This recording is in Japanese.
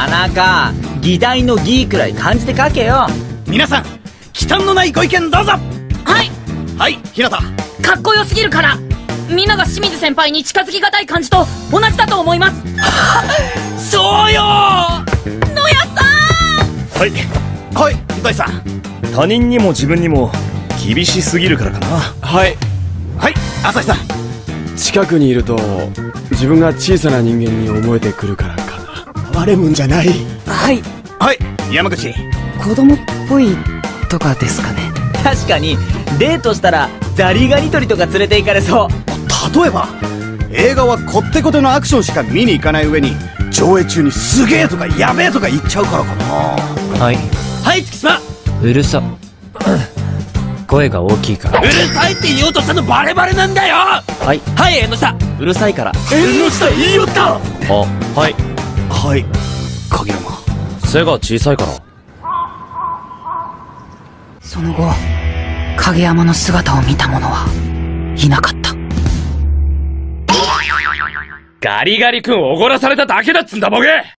田中議題の議くらい漢字で書けよ。皆さん忌憚のないご意見どうぞ。はい。はいひなた。かっこよすぎるからみんなが清水先輩に近づきがたい感じと同じだと思います。そうよ野谷さはいはい大さん。他人にも自分にも厳しすぎるからかな。はい。はい朝日さん。近くにいると自分が小さな人間に思えてくるからか。な哀れむんじゃない。はい。はい山口。子供っぽいとかですかね。確かにデートしたらザリガニ取りとか連れて行かれそう。例えば映画はこってこてのアクションしか見に行かない上に上映中にすげえとかやべえとか言っちゃうからかな。はい。はい月島。うるさ。声が大きいから。うるさいって言おうとしたのバレバレなんだよ。はい。はい縁の下うるさいから。縁の下言いよった。あはいはい。影山。背が小さいから。その後影山の姿を見た者はいなかった。ガリガリ君おごらされただけだっつんだボケ